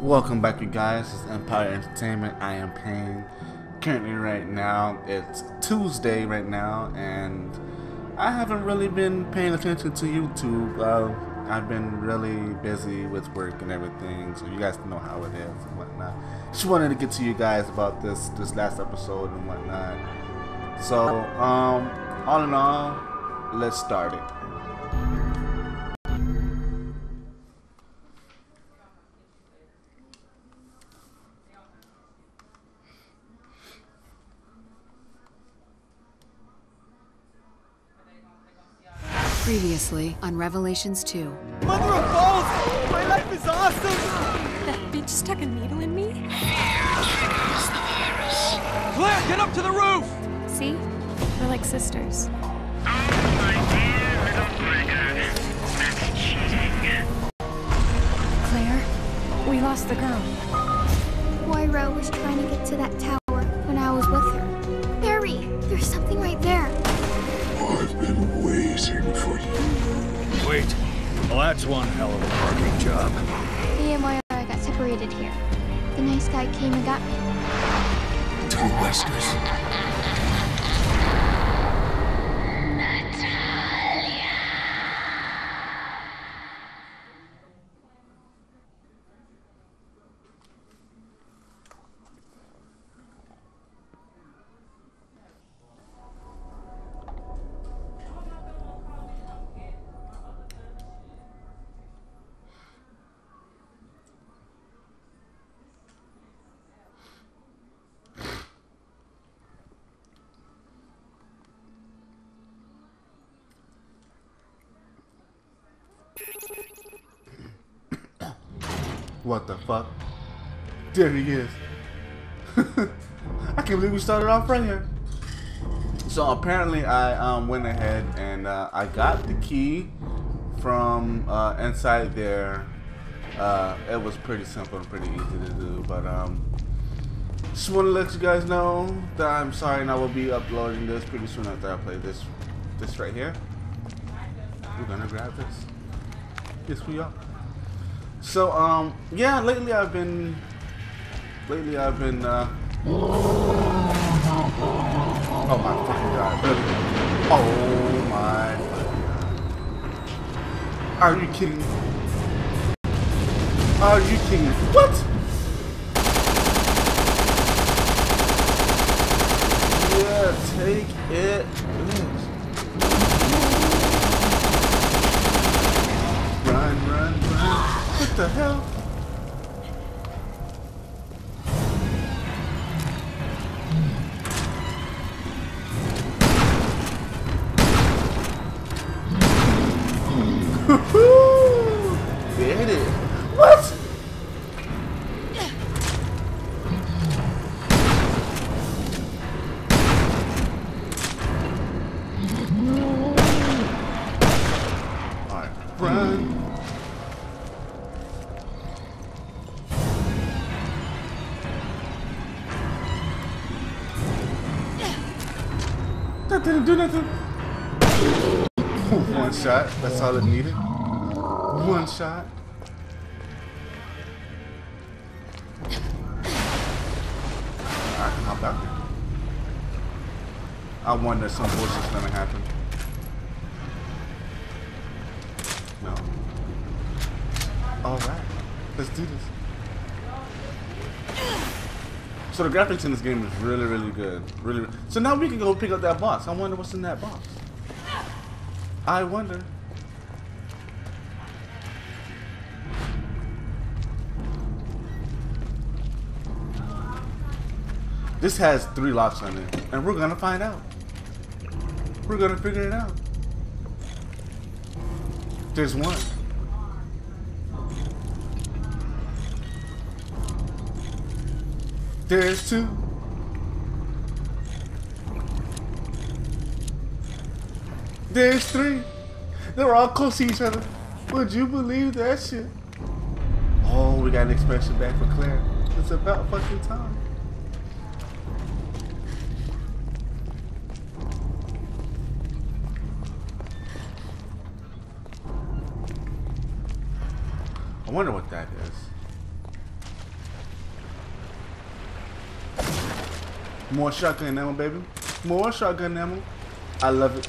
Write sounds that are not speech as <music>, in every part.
Welcome back, you guys. It's Empire Entertainment. I am Pain. Currently, right now, it's Tuesday right now, and I haven't really been paying attention to YouTube. Uh, I've been really busy with work and everything, so you guys know how it is and whatnot. Just wanted to get to you guys about this this last episode and whatnot. So, um, all in all, let's start it. Previously on Revelations 2. Mother of balls! My life is awesome! That bitch stuck a needle in me? Claire, get up to the roof! See? We're like sisters. Oh, my dear little That's cheating. Claire, we lost the girl. Moira was trying to get to that tower when I was with her. Barry, there's something right there. Waiting for you. Wait. Well, that's one hell of a parking job. Me and Moira got separated here. The nice guy came and got me. Two Westers. There he is. <laughs> I can't believe we started off right here. So apparently I um, went ahead and uh, I got the key from uh, inside there. Uh, it was pretty simple and pretty easy to do, but um, just want to let you guys know that I'm sorry and I will be uploading this pretty soon after I play this this right here. We're gonna grab this. Yes, we are. So um yeah, lately I've been lately I've been uh Oh my fucking god. Oh my god. Are you kidding me? Are you kidding me? What? Yeah, take it. Run, run, run. What the hell? That didn't do nothing. One shot. That's all it needed. One shot. I can hop out there. I wonder some bullshit's gonna happen. No. Alright. Let's do this. So the graphics in this game is really, really good. Really. really- So now we can go pick up that box. I wonder what's in that box. I wonder. This has three locks on it, and we're gonna find out. We're gonna figure it out. There's one. There's two. There's three. They're all close to each other. Would you believe that shit? Oh, we got an expression back for Claire. It's about fucking time. I wonder what that is. More shotgun ammo, baby. More shotgun ammo. I love it.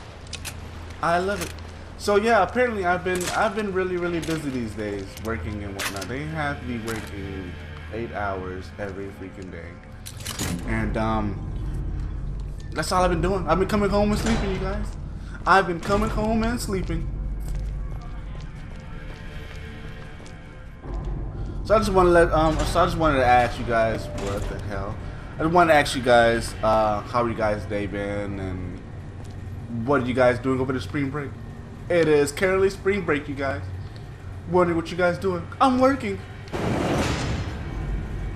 I love it. So yeah, apparently I've been I've been really really busy these days, working and whatnot. They have me working eight hours every freaking day, and um, that's all I've been doing. I've been coming home and sleeping, you guys. I've been coming home and sleeping. So I just want to let um, so I just wanted to ask you guys what the hell. I just wanted to ask you guys uh, how are you guys day been and what are you guys doing over the spring break? It is currently spring break, you guys. Wondering what you guys doing? I'm working.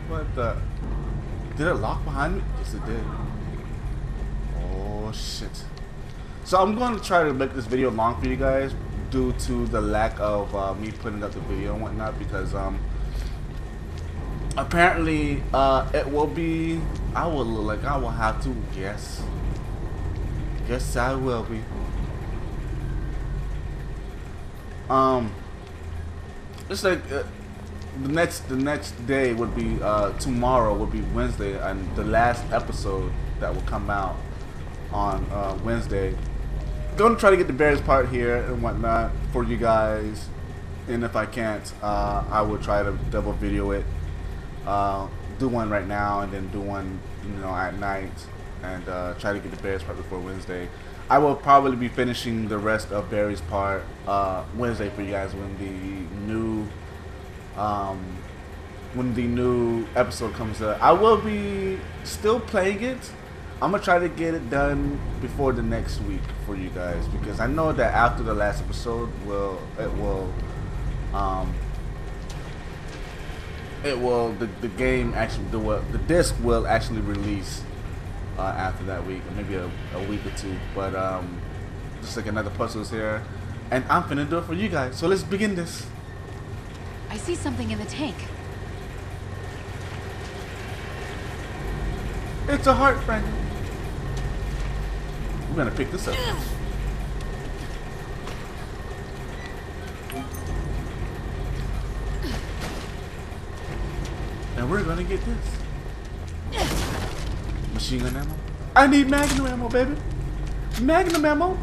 What the? Did it lock behind me? Yes, it did. Oh shit. So I'm going to try to make this video long for you guys due to the lack of uh, me putting up the video and whatnot because um apparently uh it will be I will look like I will have to guess. guess I will be. Um, it's like uh, the next the next day would be uh, tomorrow would be Wednesday, and the last episode that will come out on uh, Wednesday. Going to try to get the Barry's part here and whatnot for you guys, and if I can't, uh, I will try to double video it. Uh, do one right now and then do one, you know, at night, and uh, try to get the Barry's part before Wednesday. I will probably be finishing the rest of Barry's part uh, Wednesday for you guys when the new um, when the new episode comes up. I will be still playing it. I'm gonna try to get it done before the next week for you guys because I know that after the last episode will it will um, it will the, the game actually the the disc will actually release uh, after that week, or maybe a, a week or two. But um, just like another puzzles here, and I'm finna do it for you guys. So let's begin this. I see something in the tank. It's a heart, friend. We're gonna pick this up. And we're gonna get this. Machine gun ammo? I need magnum ammo, baby. Magnum ammo.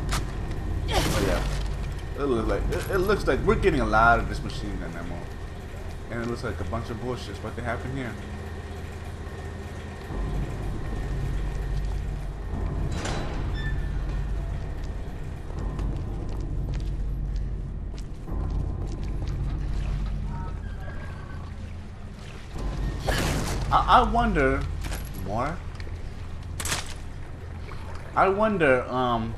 Oh yeah. It looks like it, looks like we're getting a lot of this machine gun ammo, and it looks like a bunch of bullshit's about to happen here. I, wonder more. I wonder, um,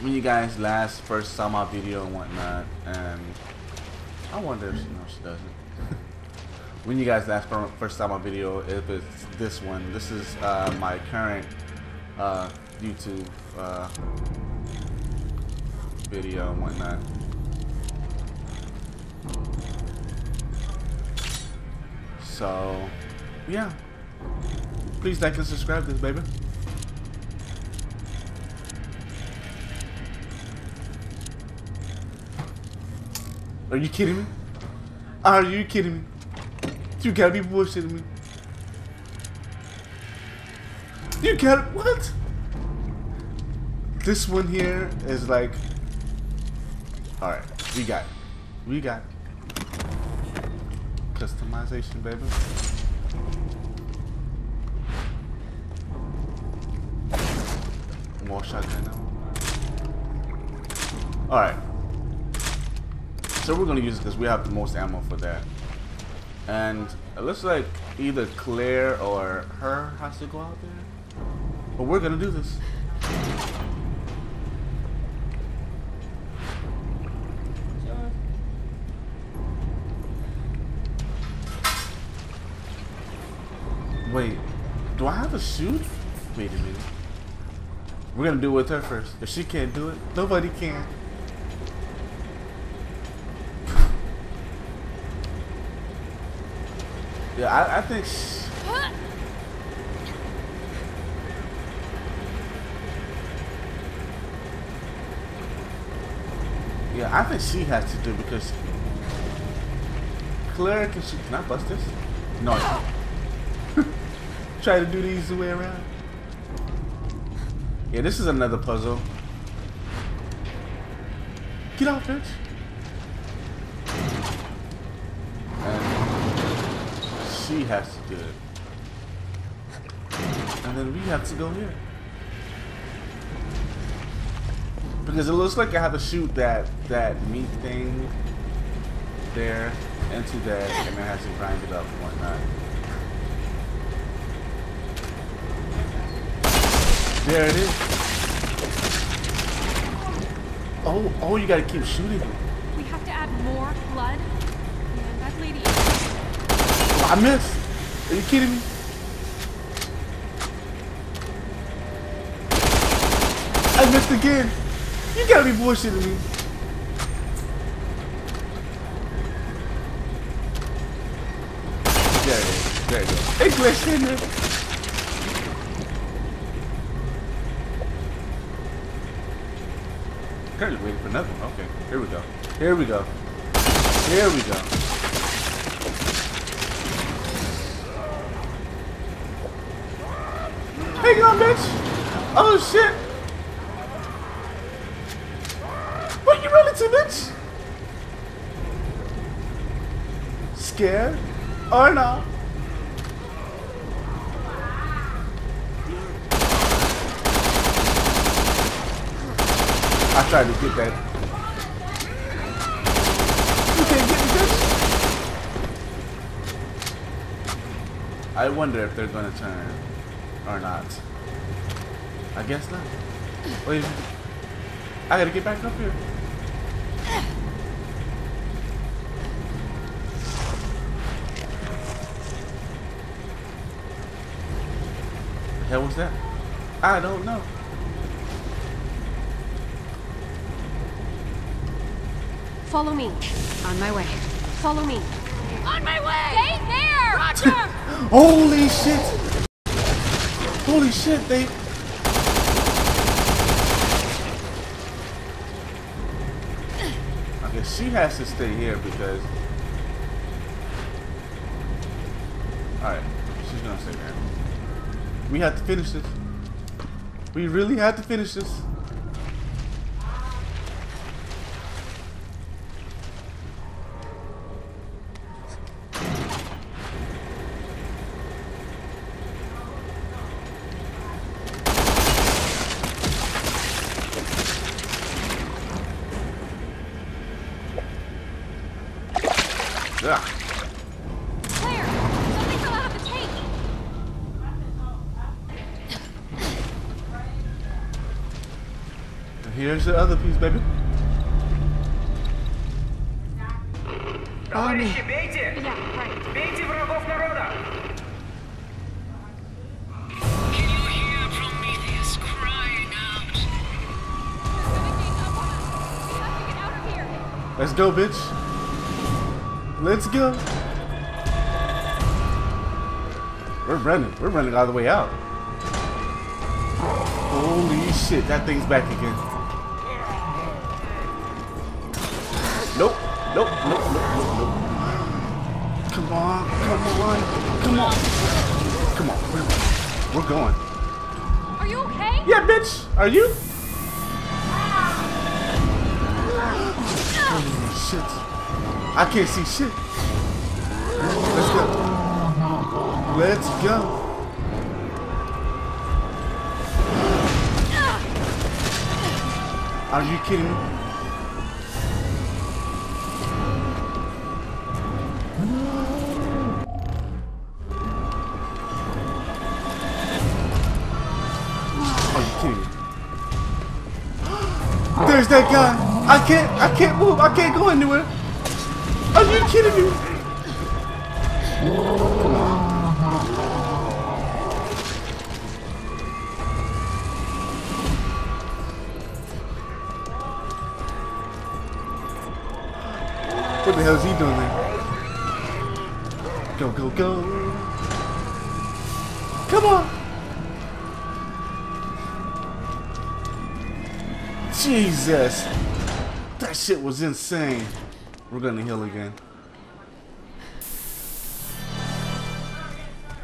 when you guys last first saw my video and whatnot, and I wonder if knows she doesn't. <laughs> when you guys last first saw my video, if it's this one, this is uh, my current uh, YouTube uh, video and whatnot. So, yeah. Please like and subscribe this, baby. Are you kidding me? Are you kidding me? You gotta be bullshitting me. You got what? This one here is like Alright, we got it. We got it. Customization, baby. More shotgun. Alright. So we're gonna use it because we have the most ammo for that. And it looks like either Claire or her has to go out there. But we're gonna do this. Wait, shoot? Wait a minute. We're gonna do it with her first. If she can't do it, nobody can. Yeah, I, I think. Yeah, I think she has to do because Claire can she can I bust this? No. Try to do these the way around. Yeah, this is another puzzle. Get off, bitch. And she has to do it. And then we have to go here. Because it looks like I have to shoot that that meat thing there into that and then have to grind it up and whatnot. There it is. Oh, oh, you gotta keep shooting. We have to add more blood. Man, that lady. Oh, I missed. Are you kidding me? I missed again. You gotta be bullshitting me. There it is. There it goes. It glitched in there. Currently waiting for nothing. Okay, here we go. Here we go. Here we go. Hang on, bitch. Oh shit. What you running to, bitch? Scared or not? I tried to get that. You can't get bitch. I wonder if they're gonna turn or not. I guess not. Wait, I gotta get back up here. The hell was that? I don't know. Follow me. On my way. Follow me. On my way! Stay there! Roger! <laughs> Holy shit! Holy shit, they. Okay, she has to stay here because. Alright, she's gonna stay there. We have to finish this. We really have to finish this. Let's go, bitch. Let's go. We're running. We're running all the way out. Holy shit, that thing's back again. Nope. Nope. Nope. Nope. Nope. Nope. Come on. Come on. Come on. Come on. We're, we're going. Are you okay? Yeah, bitch. Are you? Shit. I can't see shit. Let's go. Let's go. Are you kidding me? Are you kidding me? There's that guy. I can't. Move. I can't go anywhere. Are you kidding me? What the hell is he doing there? Go, go, go. Come on. Jesus. Shit was insane. We're gonna heal again.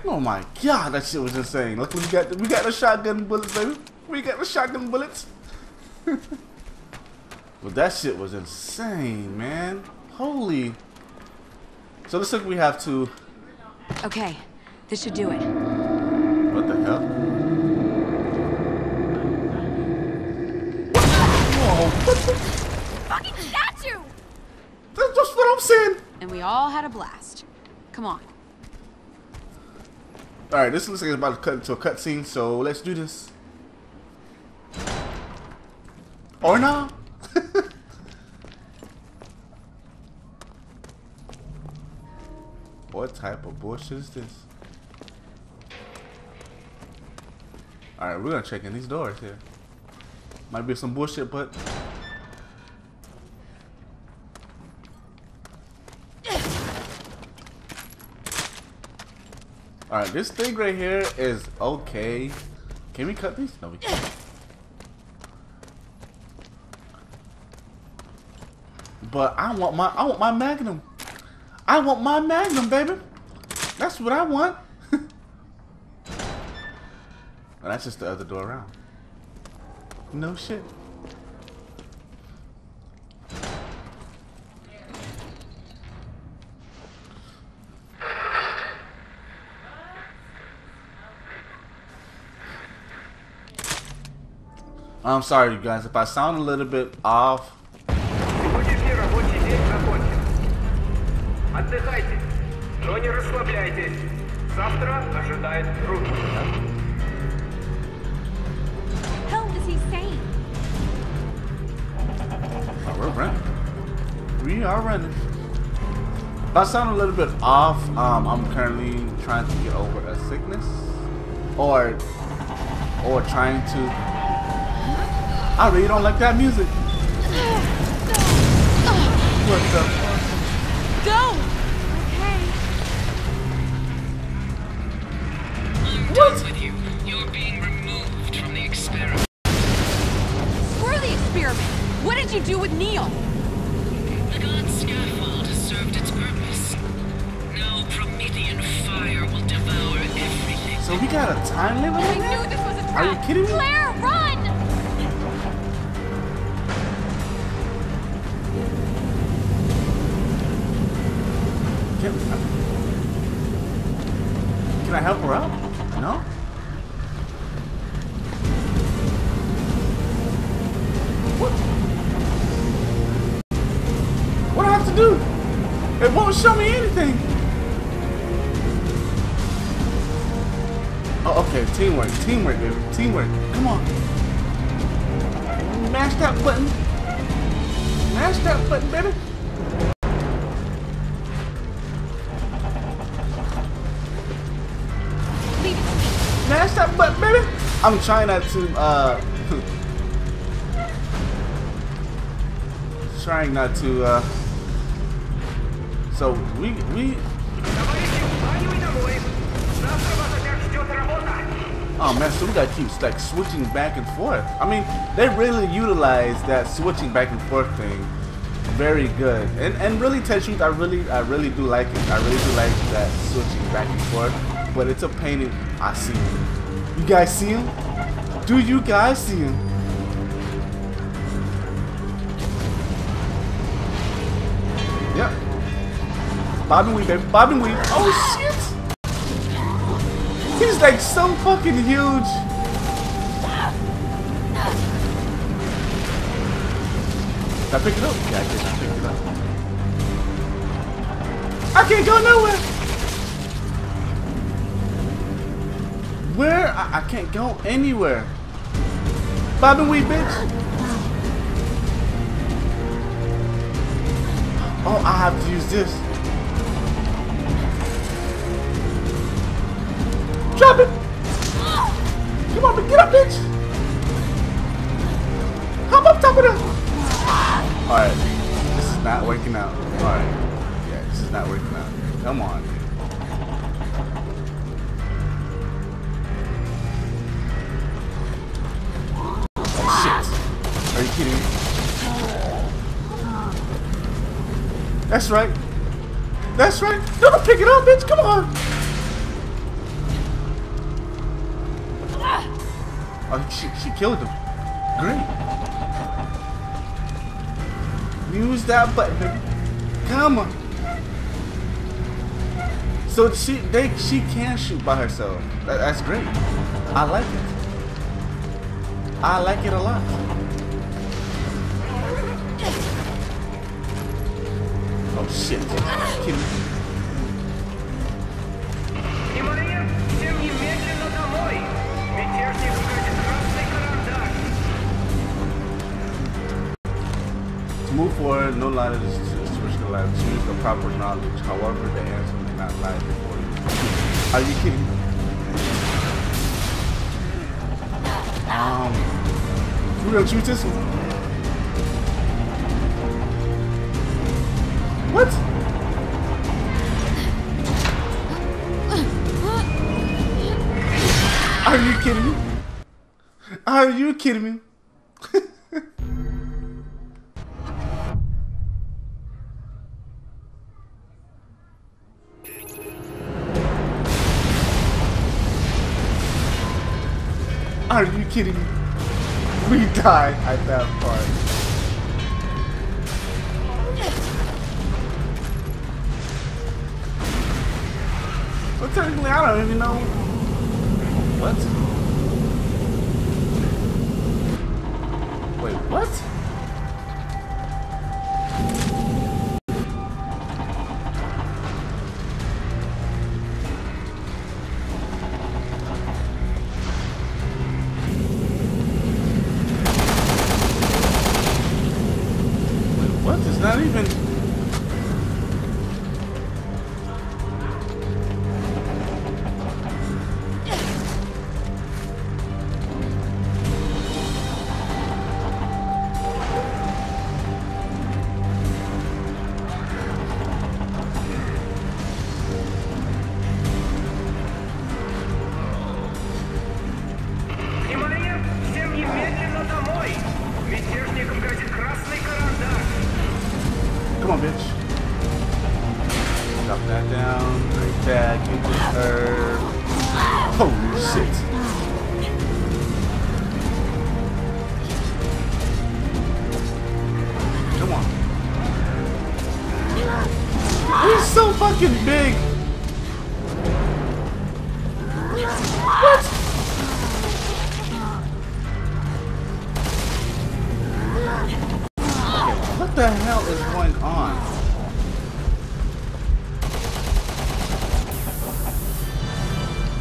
Oh my god, that shit was insane. Look, we got the, we got the shotgun bullets, baby. We got the shotgun bullets. <laughs> but that shit was insane, man. Holy. So looks like we have to. Okay, this should do it. What the hell? Whoa! What the? Fucking statue! That's just what I'm saying. And we all had a blast. Come on. All right, this looks like it's about to cut into a cutscene, so let's do this. Or not? <laughs> what type of bullshit is this? All right, we're gonna check in these doors here. Might be some bullshit, but Alright, this thing right here is okay. Can we cut these? No, we can't. But I want my I want my magnum. I want my magnum, baby. That's what I want. <laughs> that's just the other door around. No shit. I'm sorry, you guys, if I sound a little bit off. Сегодняшний рабочий день закончен. Отдыхайте, но не расслабляйтесь. Завтра ожидает трудности. hell is he saying? Oh, we're running. We are running. If I sound a little bit off, um, I'm currently trying to get over a sickness, or, or trying to. I really don't like that music. What the? fuck? Go! Okay. I'm done with you. You're being removed from the experiment. Screw the experiment. What did you do with Neil? The god scaffold has served its purpose. Now Promethean fire will devour everything. So we got a time limit I knew this was a Are you kidding me? Claire, Push that button, baby. Smash that button, baby. I'm trying not to, uh... <laughs> trying not to, uh... So, we... we... Oh man, so we gotta keep like switching back and forth. I mean, they really utilize that switching back and forth thing very good. And and really, truth, I really, I really do like it. I really do like that switching back and forth. But it's a pain in, I see him. You guys see him? Do you guys see him? Yep. Bob and weave, baby. Bob and weave. Oh shit! He's like so fucking huge. Can I pick it up? Yeah, I can. Pick it up. I can't go nowhere. Where? I, I can't go anywhere. Bob and weave, bitch. Oh, I have to use this. Drop it! Come on, get up, bitch! Hop up top of that! Alright. This is not working out. Alright. Yeah, this is not working out. Come on. Are you kidding? That's right. That's right. Don't pick it up, bitch. Come on. Oh, she, she killed him. Great. Use that button. Come on. So she they she can shoot by herself. That, that's great. I like it. I like it a lot. Oh shit. Move forward, no lie to the situation life. Choose the proper knowledge. However, the answer may not lie before you. Are you kidding me? Um, we gonna choose this one. What? Are you kidding me? Are you kidding me? <laughs> kidding me? We died at that part. Well, technically, I don't even know. What? Wait, what?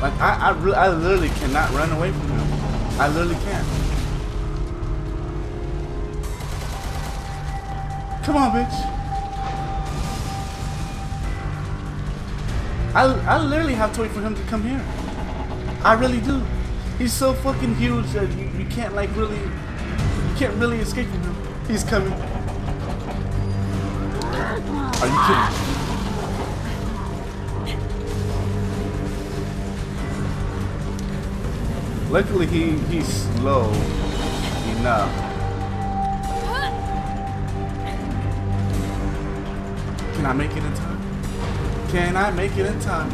Like I, I, I literally cannot run away from him. I literally can't. Come on, bitch. I, I literally have to wait for him to come here. I really do. He's so fucking huge that you, you can't like really, you can't really escape from him. He's coming. Are you kidding? Luckily, he he's slow enough. Can I make it in time? Can I make it in time?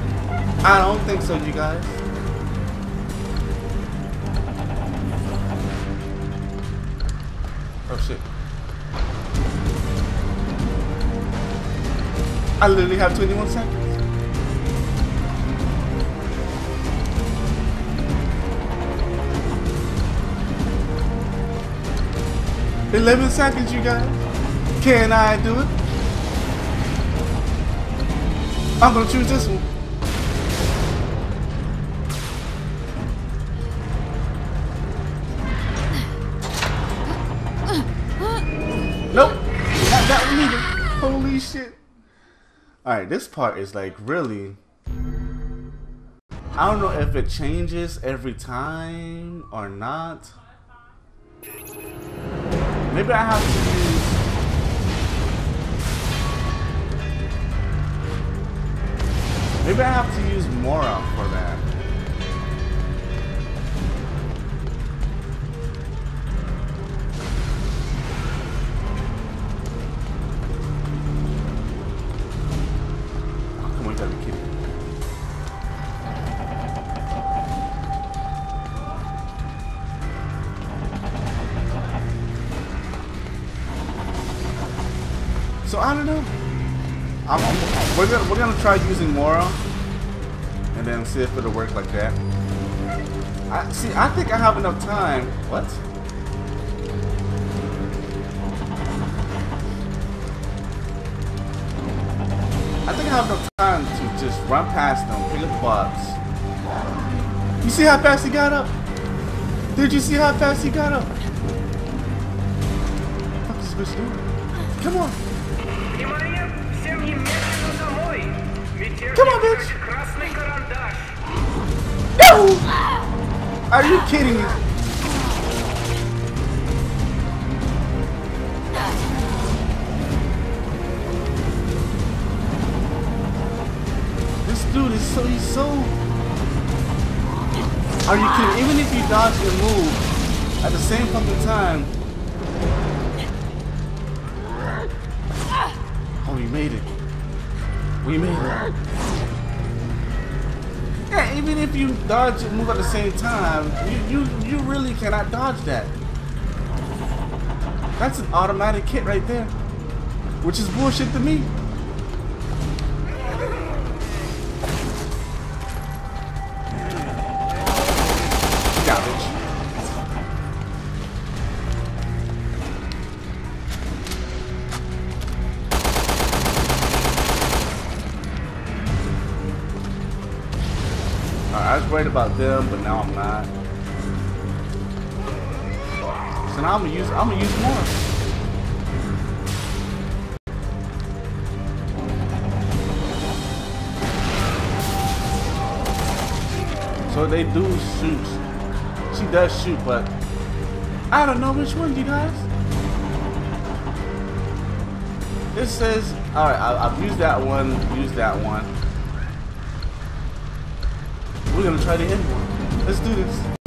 I don't think so, you guys. Oh shit. I literally have 21 seconds. Eleven seconds, you guys. Can I do it? I'm gonna choose this one. Nope, not that one either. Holy shit. Alright, this part is like really. I don't know if it changes every time or not. Maybe I have to use. Maybe I have to use Moira for that. I'm, I'm- we're gonna we're gonna try using Moira, and then see if it'll work like that. I see. I think I have enough time. What? I think I have enough time to just run past them, pick up the box. You see how fast he got up? Did you see how fast he got up? What the fuck is this doing? Come on. Come on, bitch! No! Are you kidding me? This dude is so, he's so... Are you kidding? Even if you dodge and move, at the same fucking time, Oh we made it. We made it. Yeah, even if you dodge and move at the same time, you, you, you really cannot dodge that. That's an automatic hit right there. Which is bullshit to me. Was worried about them, but now I'm not. So now I'm gonna use I'm gonna use more. So they do shoot. She does shoot, but I don't know which one, you guys. It says, all right, I, I've used that one, used that one. We're gonna try the end one. Let's do this.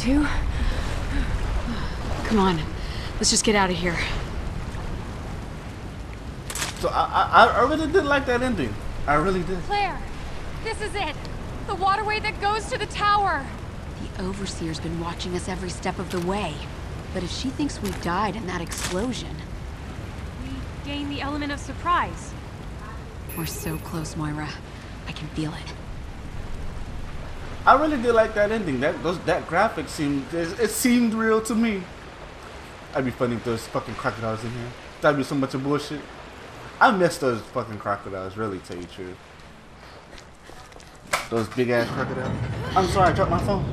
Too? Come on, let's just get out of here. So I, I, I really did like that ending. I really did. Claire, this is it. The waterway that goes to the tower. The Overseer's been watching us every step of the way. But if she thinks we died in that explosion, We gain the element of surprise. we're so close, Moira. I can feel it. I really did like that ending. That those that graphic seemed it, seemed real to me. That'd be funny if there's fucking crocodiles in here. That'd be so much of bullshit. I miss those fucking crocodiles, really, tell you truth. Those big ass crocodiles. I'm sorry, I dropped my phone.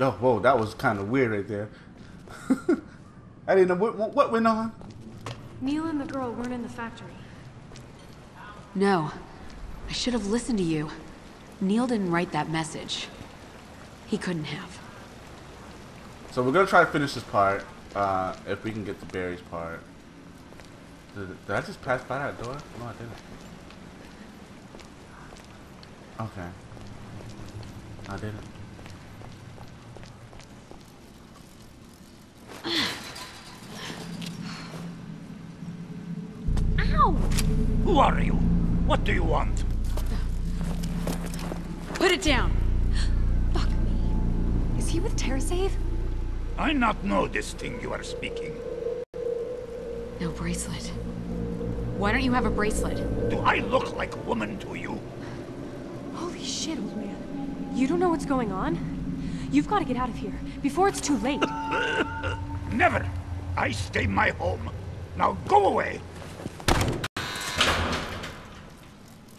Oh, whoa, that was kind of weird right there. <laughs> I didn't know what, what went on. Neil and the girl weren't in the factory. No. I should have listened to you. Neil didn't write that message. He couldn't have. So we're gonna try to finish this part. Uh, if we can get the Barry's part. Did, did I just pass by that door? No, I didn't. Okay. I didn't. Ow! Who are you? What do you want? Put it down! Fuck me. Is he with TerraSave? I not know this thing you are speaking. No bracelet. Why don't you have a bracelet? Do I look like a woman to you? Holy shit, old man. You don't know what's going on? You've got to get out of here before it's too late. <laughs> Never. I stay my home. Now go away.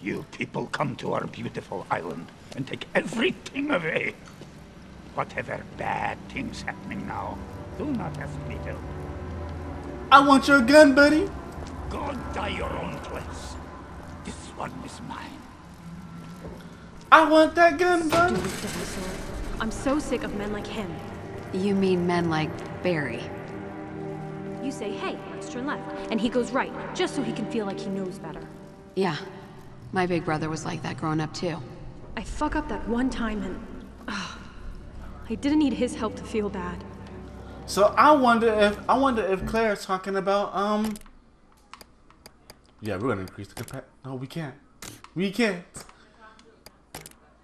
You people come to our beautiful island and take everything away. Whatever bad things happening now, do not ask me help. I want your gun, buddy. Go die your own place. This one is mine. I want that gun, buddy. I'm so sick of men like him. You mean men like Barry? You say, hey, let's turn left. And he goes right, just so he can feel like he knows better. Yeah. My big brother was like that growing up too. I fuck up that one time and... ugh, I didn't need his help to feel bad. So I wonder if I wonder if Claire's talking about um. Yeah, we're gonna increase the capacity. No, we can't. We can't.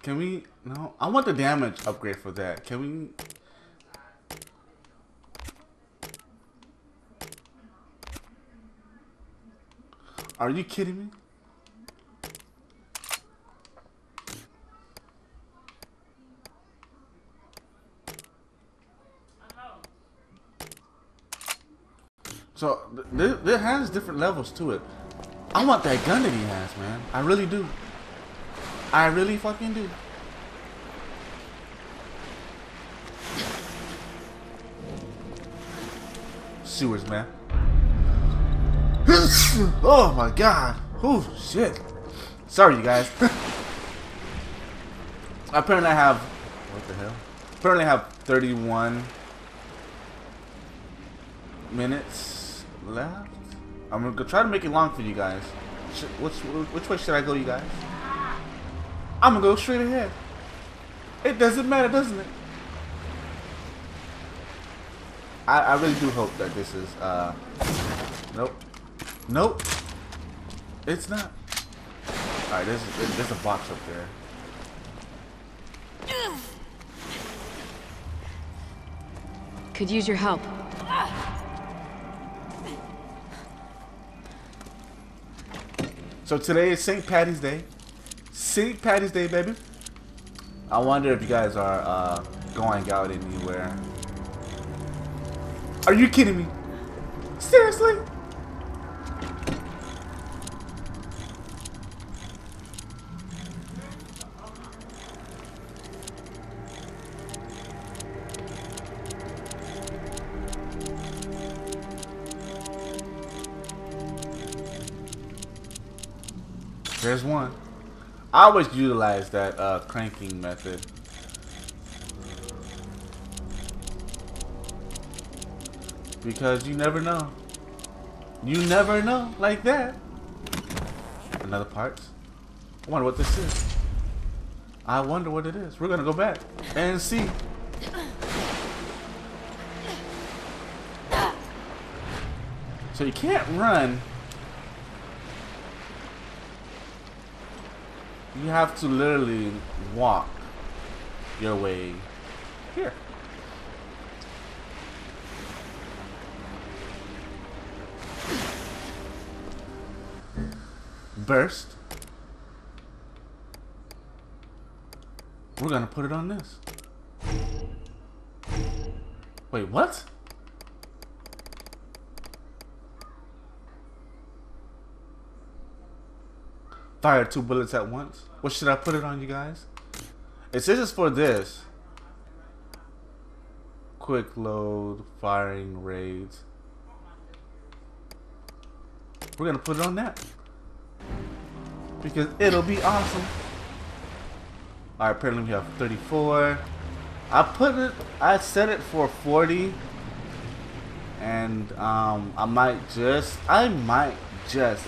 Can we? No, I want the damage upgrade for that. Can we? Are you kidding me? So th- there, there has different levels to it. I want that gun that he has, man. I really do. I really fucking do. Sewers, man. <laughs> oh my god. Oh shit. Sorry, you guys. <laughs> Apparently, I have. What the hell? Apparently, I have 31 minutes left. I'm gonna go try to make it long for you guys. Which which way should I go, you guys? I'm gonna go straight ahead. It doesn't matter, doesn't it? I, I really do hope that this is uh nope nope it's not. All right, there's there's a box up there. Could use your help. So today is St. Patty's Day. St. Patty's Day, baby. I wonder if you guys are uh, going out anywhere. Are you kidding me? Seriously? There's one. I always utilize that uh, cranking method. Because you never know. You never know like that. Another part. I wonder what this is. I wonder what it is. We're gonna go back and see. So you can't run. You have to literally walk your way here. Burst. We're gonna put it on this. Wait, what? Fire two bullets at once. What should I put it on, you guys? It says it's for this. Quick load, firing raids. We're gonna put it on that. Because it'll be awesome. Alright, apparently we have 34. I put it, I set it for 40. And um, I might just, I might just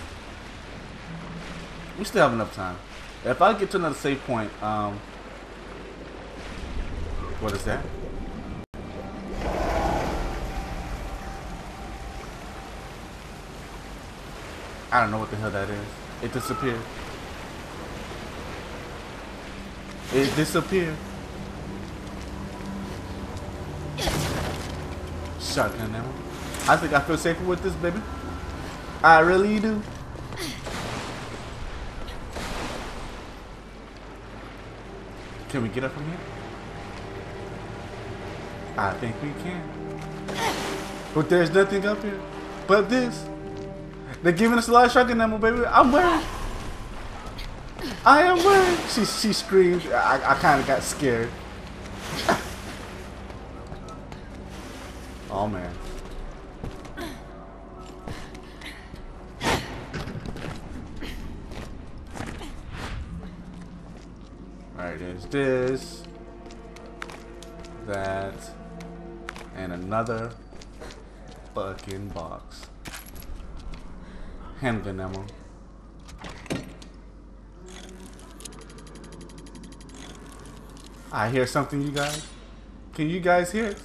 we still have enough time. If I get to another save point, um, what is that? I don't know what the hell that is. It disappeared. It disappeared. Shotgun ammo. I think I feel safer with this, baby. I really do. Can we get up from here? I think we can. But there's nothing up here but this. They're giving us a lot of shotgun ammo, baby. I'm wearing. I am wearing. She she screamed. I, I kind of got scared. <laughs> oh man. This, that, and another fucking box. Handgun ammo. I hear something, you guys. Can you guys hear it?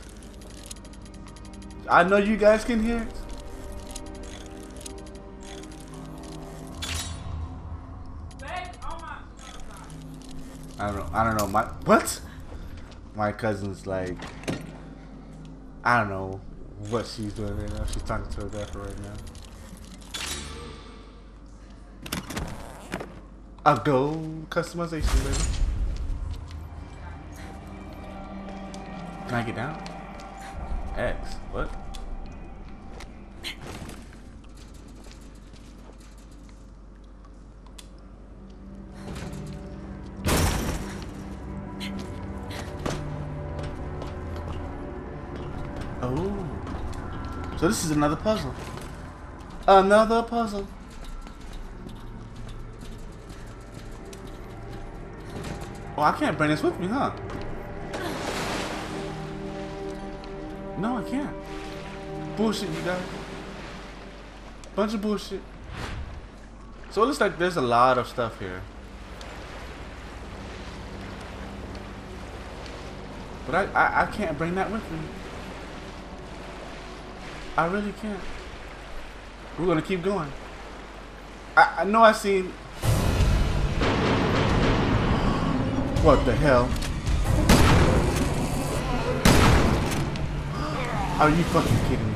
I know you guys can hear it. I don't know. I don't know. My what? My cousin's like, I don't know what she's doing right now. She's talking to her girlfriend right now. A go customization, baby. Can I get down? X. Oh. So this is another puzzle. Another puzzle. Oh, I can't bring this with me, huh? No, I can't. Bullshit, you guys. Bunch of bullshit. So it looks like there's a lot of stuff here. But I, I, I can't bring that with me. I really can't. We're gonna keep going. I, I know I seen. What the hell? Are you fucking kidding me?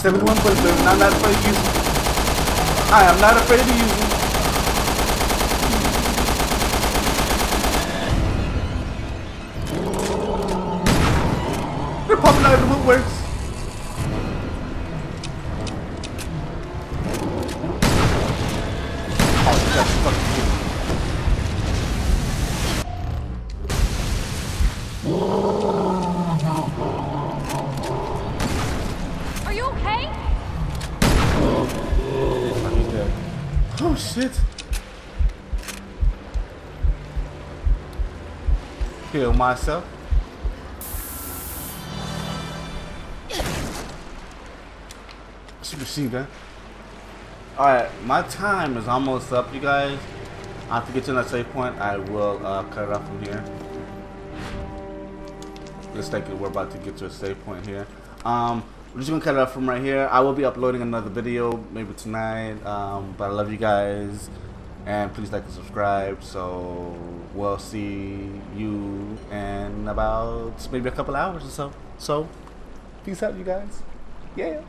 71 bullets and I'm not afraid to use them. I am not afraid to use them. Myself. Super machine gun. Alright, my time is almost up, you guys. I have to get to that save point. I will uh, cut it off from here. Looks like we're about to get to a save point here. Um, we're just gonna cut it off from right here. I will be uploading another video maybe tonight. Um, but I love you guys, and please like and subscribe. So we'll see you in about maybe a couple hours or so. So peace out, you guys. Yeah.